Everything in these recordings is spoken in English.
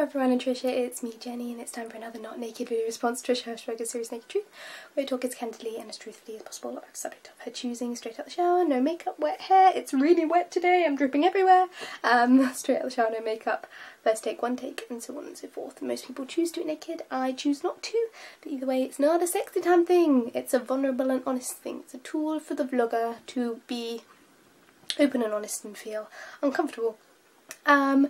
Everyone. And Trisha, it's me Jenny and it's time for another not naked video response. To Trisha Hershberger's series Naked Truth. Where we talk as candidly and as truthfully as possible about the subject of her choosing. Straight out the shower, no makeup, wet hair, it's really wet today, I'm dripping everywhere, um, straight out the shower, no makeup, first take, one take and so on and so forth. Most people choose to do it naked, I choose not to, but either way it's not a sexy time thing, it's a vulnerable and honest thing, it's a tool for the vlogger to be open and honest and feel uncomfortable. Um,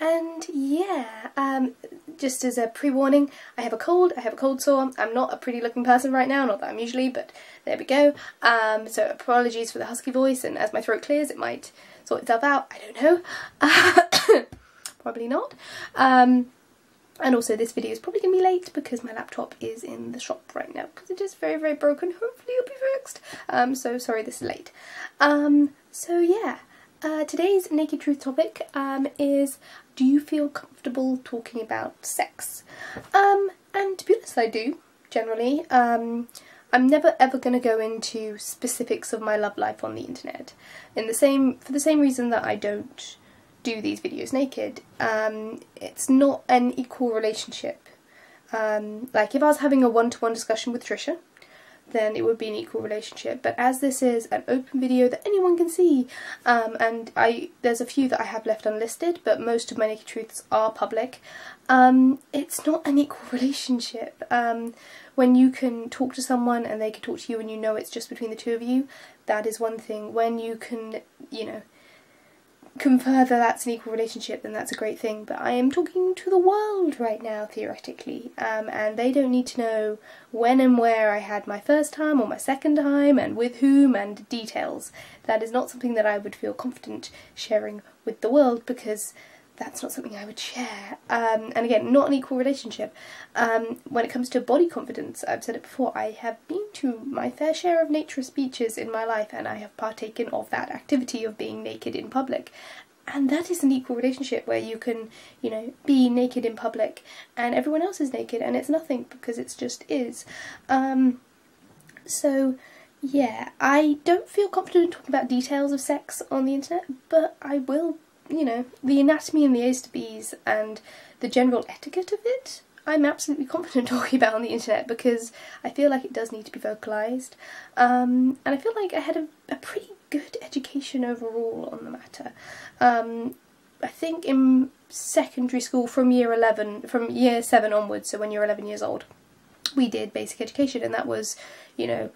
and yeah, um, just as a pre-warning, I have a cold, I have a cold sore, I'm not a pretty looking person right now, not that I'm usually, but there we go. Um, so apologies for the husky voice, and as my throat clears it might sort itself out, I don't know. probably not. Um, and also this video is probably going to be late because my laptop is in the shop right now because it is very, very broken. Hopefully it'll be fixed. Um, so sorry this is late. Um, so yeah, uh, today's Naked Truth topic um, is do you feel comfortable talking about sex? Um, and to be honest I do, generally. Um, I'm never ever going to go into specifics of my love life on the internet. In the same, for the same reason that I don't do these videos naked. Um, it's not an equal relationship. Um, like if I was having a one-to-one -one discussion with Trisha, then it would be an equal relationship. But as this is an open video that anyone can see, um, and I there's a few that I have left unlisted, but most of my Naked Truths are public, um, it's not an equal relationship. Um, when you can talk to someone and they can talk to you and you know it's just between the two of you, that is one thing. When you can, you know, confer that that's an equal relationship, then that's a great thing. But I am talking to the world right now, theoretically, um, and they don't need to know when and where I had my first time or my second time, and with whom, and details. That is not something that I would feel confident sharing with the world because that's not something I would share. Um, and again, not an equal relationship. Um, when it comes to body confidence, I've said it before, I have been to my fair share of naturist beaches in my life and I have partaken of that activity of being naked in public. And that is an equal relationship where you can, you know, be naked in public and everyone else is naked and it's nothing because it's just is. Um, so, yeah, I don't feel confident talking about details of sex on the internet, but I will you know, the anatomy and the A's to B's and the general etiquette of it, I'm absolutely confident talking about on the internet because I feel like it does need to be vocalised. Um, and I feel like I had a, a, pretty good education overall on the matter. Um, I think in secondary school from year 11, from year 7 onwards, so when you're 11 years old, we did basic education and that was, you know,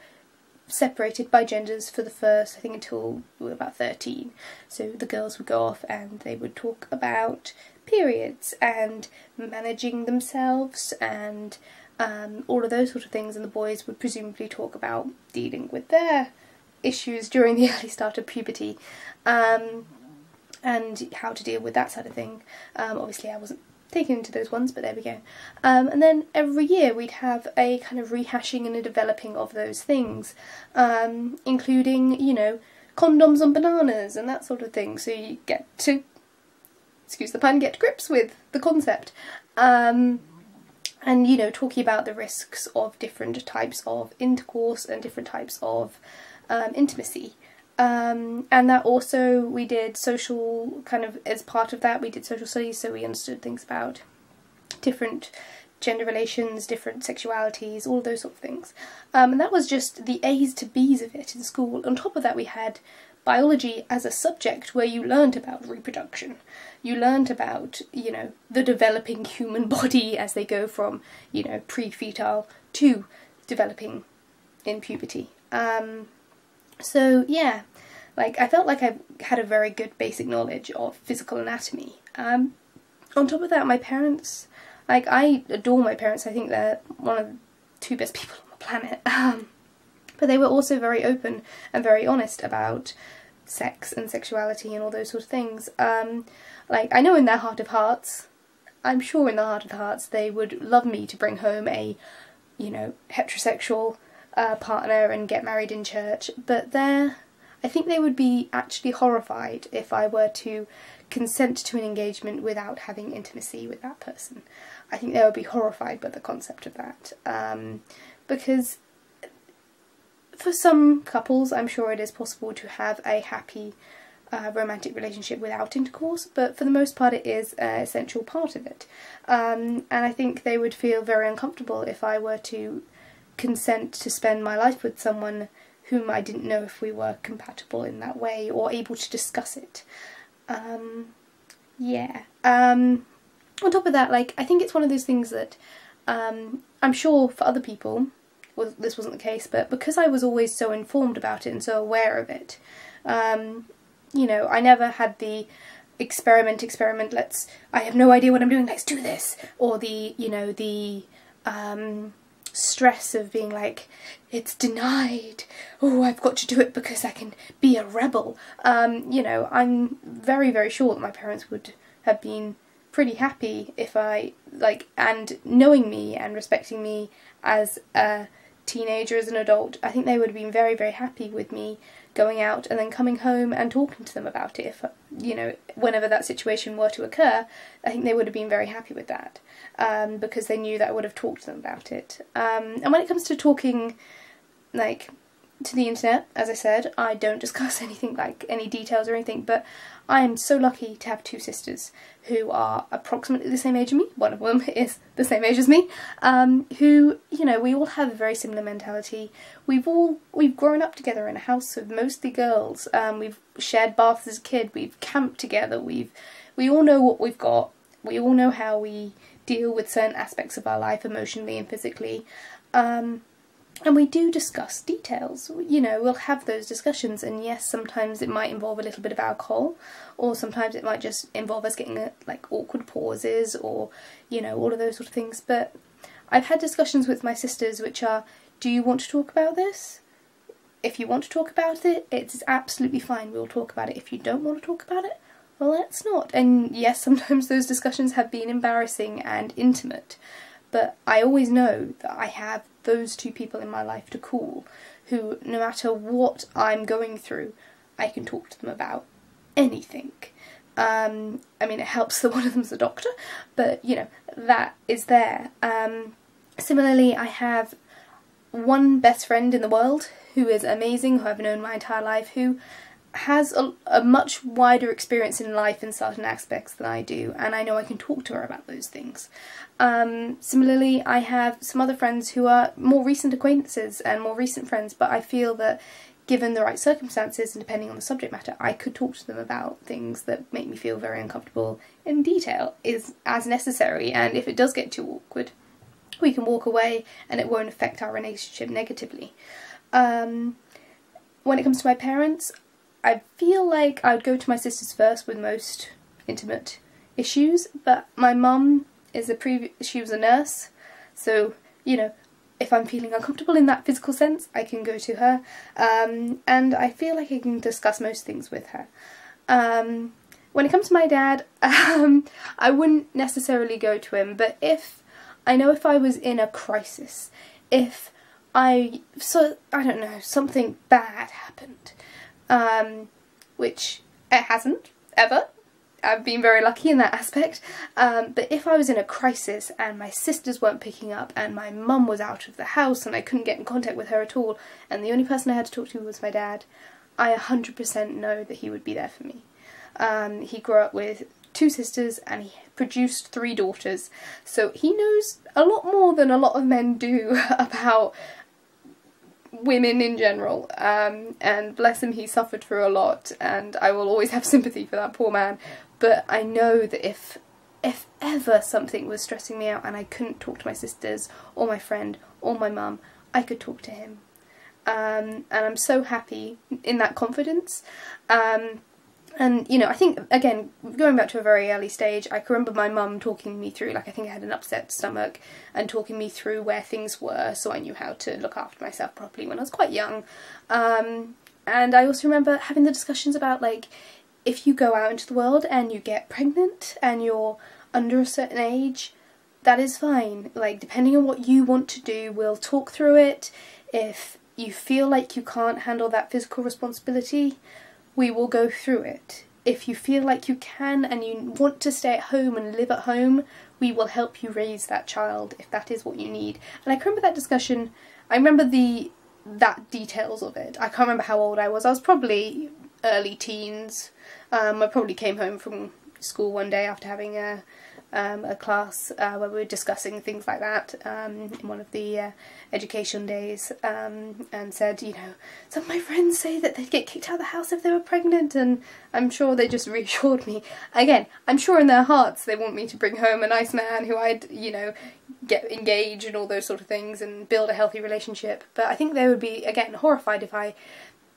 separated by genders for the first, I think, until we were about 13. So the girls would go off and they would talk about periods and managing themselves and um, all of those sort of things, and the boys would presumably talk about dealing with their issues during the early start of puberty um, and how to deal with that sort of thing. Um, obviously, I wasn't taken into those ones, but there we go. Um, and then every year we'd have a kind of rehashing and a developing of those things, um, including, you know, condoms and bananas and that sort of thing. So you get to, excuse the pun, get grips with the concept. Um, and, you know, talking about the risks of different types of intercourse and different types of um, intimacy. Um, and that also we did social kind of as part of that we did social studies so we understood things about different gender relations, different sexualities, all those sort of things. Um, and that was just the A's to B's of it in school. On top of that we had biology as a subject where you learned about reproduction. You learned about, you know, the developing human body as they go from, you know, pre-fetal to developing in puberty. Um, so yeah, like I felt like I had a very good basic knowledge of physical anatomy. Um, on top of that, my parents, like I adore my parents. I think they're one of the two best people on the planet. Um, but they were also very open and very honest about sex and sexuality and all those sort of things. Um, like I know in their heart of hearts, I'm sure in their heart of hearts they would love me to bring home a, you know, heterosexual uh, partner and get married in church, but they're, I think they would be actually horrified if I were to consent to an engagement without having intimacy with that person. I think they would be horrified by the concept of that. Um, because for some couples, I'm sure it is possible to have a happy a romantic relationship without intercourse, but for the most part, it is an essential part of it. Um, and I think they would feel very uncomfortable if I were to consent to spend my life with someone whom I didn't know if we were compatible in that way or able to discuss it. Um, yeah. Um, on top of that, like, I think it's one of those things that um, I'm sure for other people, well, this wasn't the case, but because I was always so informed about it and so aware of it, um, you know, I never had the experiment, experiment, let's, I have no idea what I'm doing, let's do this, or the, you know, the, um, stress of being like, it's denied, oh, I've got to do it because I can be a rebel. Um, you know, I'm very, very sure that my parents would have been pretty happy if I, like, and knowing me and respecting me as a teenager, as an adult, I think they would have been very, very happy with me going out and then coming home and talking to them about it. If, you know, whenever that situation were to occur, I think they would have been very happy with that um, because they knew that I would have talked to them about it. Um, and when it comes to talking, like, to the internet, as I said, I don't discuss anything like any details or anything, but I am so lucky to have two sisters who are approximately the same age as me, one of them is the same age as me, um, who, you know, we all have a very similar mentality. We've all, we've grown up together in a house of mostly girls, um, we've shared baths as a kid, we've camped together, we've, we all know what we've got, we all know how we deal with certain aspects of our life emotionally and physically. Um, and we do discuss details. You know, we'll have those discussions, and yes, sometimes it might involve a little bit of alcohol, or sometimes it might just involve us getting a, like awkward pauses, or you know, all of those sort of things. But I've had discussions with my sisters which are, do you want to talk about this? If you want to talk about it, it's absolutely fine, we'll talk about it. If you don't want to talk about it, well, let's not. And yes, sometimes those discussions have been embarrassing and intimate, but I always know that I have those two people in my life to call who, no matter what I'm going through, I can talk to them about anything. Um, I mean, it helps that one of them's a doctor, but you know, that is there. Um, similarly, I have one best friend in the world who is amazing, who I've known my entire life, who has a, a, much wider experience in life in certain aspects than I do, and I know I can talk to her about those things. Um, similarly, I have some other friends who are more recent acquaintances and more recent friends, but I feel that given the right circumstances and depending on the subject matter, I could talk to them about things that make me feel very uncomfortable in detail is as necessary, and if it does get too awkward, we can walk away and it won't affect our relationship negatively. Um, when it comes to my parents, I feel like I would go to my sisters first with most intimate issues, but my mum is a pre she was a nurse, so you know if I'm feeling uncomfortable in that physical sense, I can go to her, um, and I feel like I can discuss most things with her. Um, when it comes to my dad, um, I wouldn't necessarily go to him, but if I know if I was in a crisis, if I so I don't know something bad happened, um, which it hasn't ever. I've been very lucky in that aspect. Um, but if I was in a crisis and my sisters weren't picking up and my mum was out of the house and I couldn't get in contact with her at all and the only person I had to talk to was my dad, I 100% know that he would be there for me. Um, he grew up with two sisters and he produced three daughters, so he knows a lot more than a lot of men do about women in general. Um, and bless him, he suffered through a lot, and I will always have sympathy for that poor man. But I know that if if ever something was stressing me out and I couldn't talk to my sisters or my friend or my mum, I could talk to him. Um, and I'm so happy in that confidence. Um, and, you know, I think, again, going back to a very early stage, I can remember my mum talking me through, like, I think I had an upset stomach, and talking me through where things were, so I knew how to look after myself properly when I was quite young. Um, and I also remember having the discussions about, like, if you go out into the world and you get pregnant and you're under a certain age, that is fine. Like, depending on what you want to do, we'll talk through it. If you feel like you can't handle that physical responsibility, we will go through it. If you feel like you can and you want to stay at home and live at home, we will help you raise that child if that is what you need. And I can remember that discussion. I remember the that details of it. I can't remember how old I was. I was probably early teens. Um, I probably came home from school one day after having a um, a class uh, where we were discussing things like that um, in one of the uh, education days um, and said, you know, some of my friends say that they'd get kicked out of the house if they were pregnant and I'm sure they just reassured me. Again, I'm sure in their hearts they want me to bring home a nice man who I'd, you know, get engaged and all those sort of things and build a healthy relationship. But I think they would be, again, horrified if I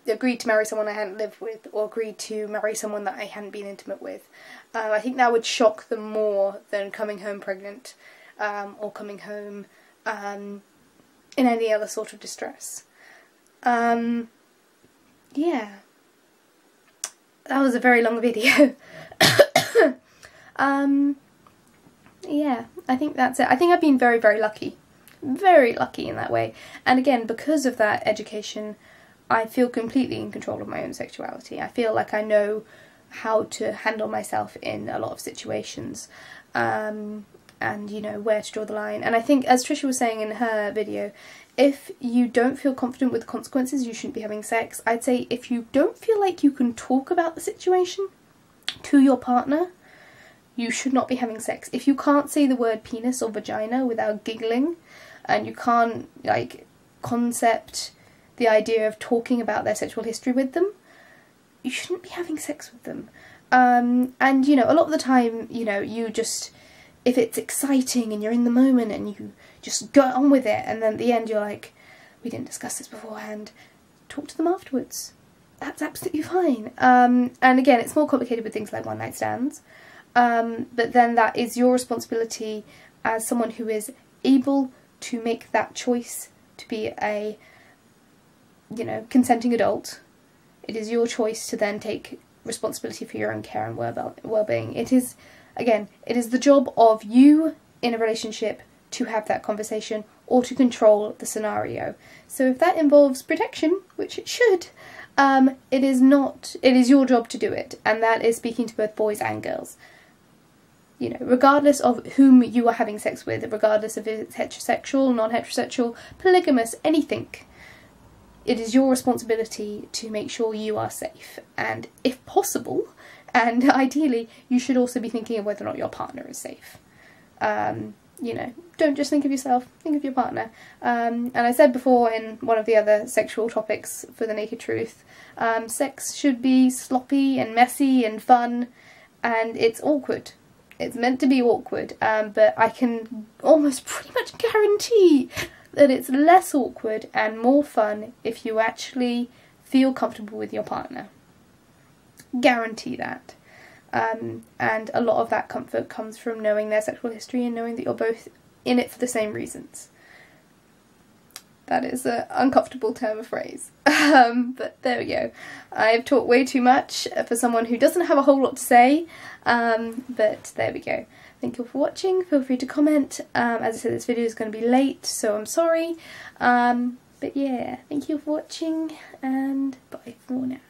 agreed to marry someone I hadn't lived with or agreed to marry someone that I hadn't been intimate with. Um, I think that would shock them more than coming home pregnant um, or coming home um, in any other sort of distress. Um, yeah. That was a very long video. Um, yeah, I think that's it. I think I've been very, very lucky. Very lucky in that way. And again, because of that education I feel completely in control of my own sexuality. I feel like I know how to handle myself in a lot of situations um, and, you know, where to draw the line. And I think, as Trisha was saying in her video, if you don't feel confident with the consequences, you shouldn't be having sex. I'd say if you don't feel like you can talk about the situation to your partner, you should not be having sex. If you can't say the word penis or vagina without giggling, and you can't, like, concept the idea of talking about their sexual history with them, you shouldn't be having sex with them. Um, and you know, a lot of the time, you know, you just if it's exciting and you're in the moment and you just go on with it, and then at the end you're like, we didn't discuss this beforehand. Talk to them afterwards. That's absolutely fine. Um, and again, it's more complicated with things like one night stands. Um, but then that is your responsibility as someone who is able to make that choice to be a you know, consenting adult, it is your choice to then take responsibility for your own care and well-being. It is, again, it is the job of you in a relationship to have that conversation or to control the scenario. So if that involves protection, which it should, um, it is not, it is your job to do it, and that is speaking to both boys and girls. You know, regardless of whom you are having sex with, regardless of if it's heterosexual, non-heterosexual, polygamous, anything, it is your responsibility to make sure you are safe. And if possible and ideally you should also be thinking of whether or not your partner is safe. Um, you know don't just think of yourself think of your partner. Um, and I said before in one of the other sexual topics for the naked truth um, sex should be sloppy and messy and fun and it's awkward. It's meant to be awkward um, but I can almost pretty much guarantee that it's less awkward and more fun if you actually feel comfortable with your partner. Guarantee that. Um, and a lot of that comfort comes from knowing their sexual history and knowing that you're both in it for the same reasons. That is an uncomfortable term of phrase. Um, but there we go. I've talked way too much for someone who doesn't have a whole lot to say, um, but there we go. Thank you for watching. Feel free to comment. Um, as I said, this video is going to be late, so I'm sorry. Um, but yeah, thank you for watching, and bye for now.